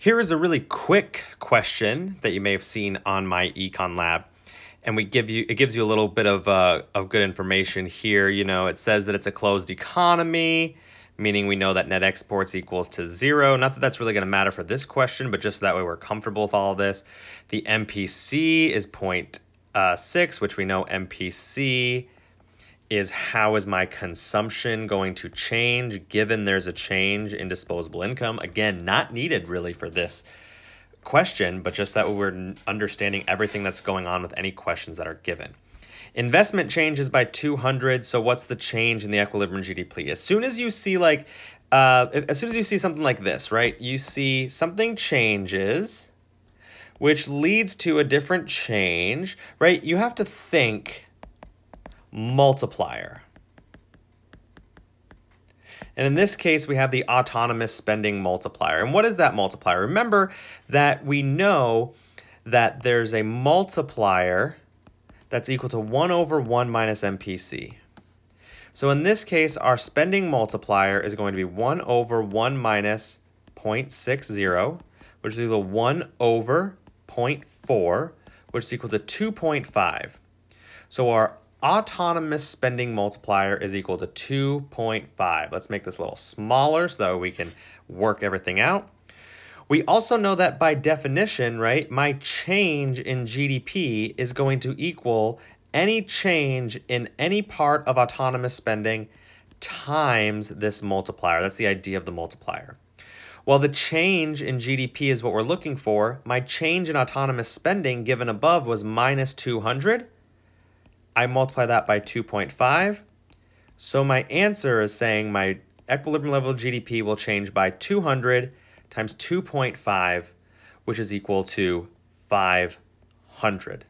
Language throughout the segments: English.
Here is a really quick question that you may have seen on my Econ Lab. And we give you it gives you a little bit of uh, of good information here. You know, it says that it's a closed economy, meaning we know that net exports equals to zero. Not that that's really going to matter for this question, but just so that way we're comfortable with all this. The MPC is 0.6, uh, which we know MPC is how is my consumption going to change given there's a change in disposable income? Again, not needed really for this question, but just that we're understanding everything that's going on with any questions that are given. Investment changes by 200, so what's the change in the equilibrium GDP? As soon as you see like, uh, as soon as you see something like this, right? You see something changes, which leads to a different change, right? You have to think multiplier. And in this case, we have the autonomous spending multiplier. And what is that multiplier? Remember that we know that there's a multiplier that's equal to 1 over 1 minus MPC. So in this case, our spending multiplier is going to be 1 over 1 minus 0.60, which is equal to 1 over 0.4, which is equal to 2.5. So our autonomous spending multiplier is equal to 2.5. Let's make this a little smaller so that we can work everything out. We also know that by definition, right, my change in GDP is going to equal any change in any part of autonomous spending times this multiplier. That's the idea of the multiplier. Well, the change in GDP is what we're looking for. My change in autonomous spending given above was minus 200. I multiply that by 2.5. So my answer is saying my equilibrium level GDP will change by 200 times 2.5, which is equal to 500.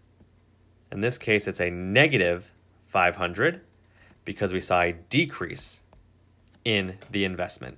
In this case, it's a negative 500 because we saw a decrease in the investment.